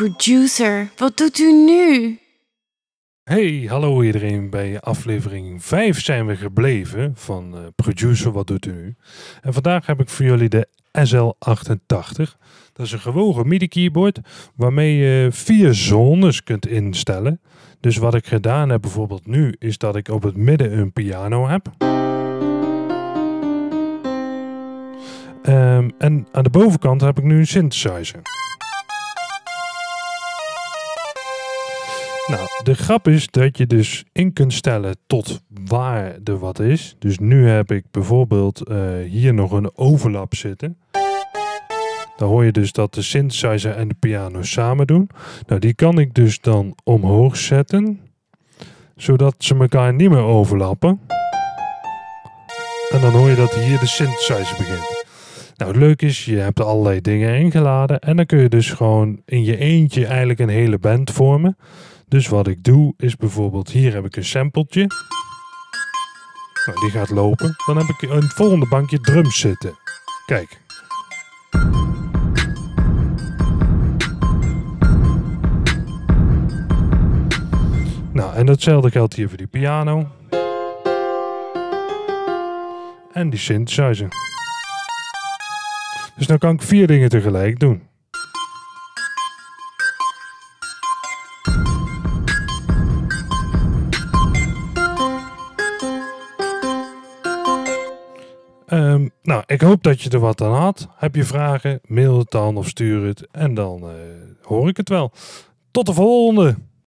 Producer, wat doet u nu? Hey, hallo iedereen. Bij aflevering 5 zijn we gebleven van uh, Producer, wat doet u nu? En vandaag heb ik voor jullie de SL88. Dat is een gewogen MIDI keyboard waarmee je vier zones kunt instellen. Dus wat ik gedaan heb bijvoorbeeld nu is dat ik op het midden een piano heb. Um, en aan de bovenkant heb ik nu een synthesizer. Nou, de grap is dat je dus in kunt stellen tot waar er wat is. Dus nu heb ik bijvoorbeeld uh, hier nog een overlap zitten. Dan hoor je dus dat de synthesizer en de piano samen doen. Nou, die kan ik dus dan omhoog zetten. Zodat ze elkaar niet meer overlappen. En dan hoor je dat hier de synthesizer begint. Nou, het leuke is, je hebt allerlei dingen ingeladen. En dan kun je dus gewoon in je eentje eigenlijk een hele band vormen. Dus wat ik doe is bijvoorbeeld, hier heb ik een sampletje. Nou, die gaat lopen. Dan heb ik het volgende bankje drums zitten. Kijk. Nou, en datzelfde geldt hier voor die piano. En die synthesizer. Dus dan kan ik vier dingen tegelijk doen. Um, nou, ik hoop dat je er wat aan had. Heb je vragen? Mail het dan of stuur het. En dan uh, hoor ik het wel. Tot de volgende!